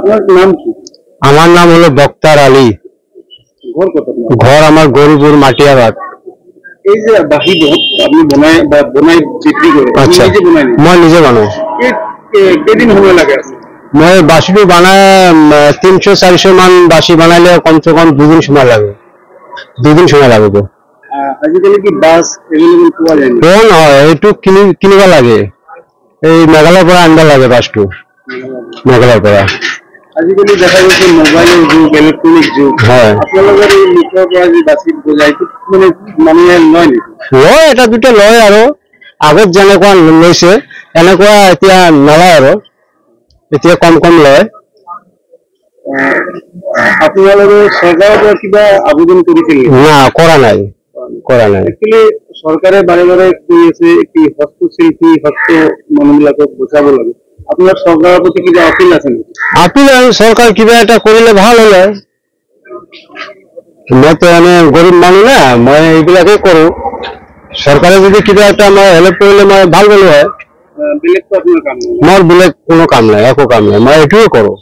আপনার নাম কি? আমার নাম হলো বক্তার আলী। ঘর কত ঘর আমার গরিপুর মাটিয়াবাদ। এই যে আপনি বনাই বা বনাই বিক্রি করে আচ্ছা। নিজে বনাই মই নিজে কেদিন সময় লাগে মই বাসিটো বানাই তিনশো চাৰিশ মান বাসি বানাইলে কমসে কম দুদিন সময় লাগে। দুদিন সময় লাগিব আহ, আজিকালি কি পোৱা যায় কোন হয় এইটো কিনি কিনিব লাগে। এই মেঘালয়ৰ পৰা আনিব লাগে বাছটো। মেঘালয়ৰ পৰা। আজিকালি দেখা গৈছে মোবাইলৰ যুগ ইলেক্ট্ৰনিক যুগ। হয়। এই মানে লয় নেকি? লয় এটা দুটা লয় আৰু। আগত যেনেকুৱা লৈছে এনেকুৱা এতিয়া নলয় আৰু। এতিয়া কম কম লয়। আপোনালোকে চৰকাৰৰ পৰা কিবা আবেদন কৰিছিল না কৰা নাই কৰা নাই। একচুৱেলি চৰকাৰে বাৰে বাৰে কৈ আছে কি হস্তশিল্পী হস্ত মানুহবিলাকক বচাব লাগে। আপোনাৰ চৰকাৰৰ প্ৰতি কিবা আপিল আছে? নেকি আপিল চৰকাৰ কিবা এটা কৰিলে ভালো হ'লে মইতো আমি গরিব মানুহ না মই এইবিলাকেই করো চৰকাৰে যদি কিবা এটা আমার হেল্প কৰিলে মানে ভালো পালো হয়। মোর বেলেগ কোনো কাম নাই একো কাম নাই মই এইটোৱে কৰোঁ।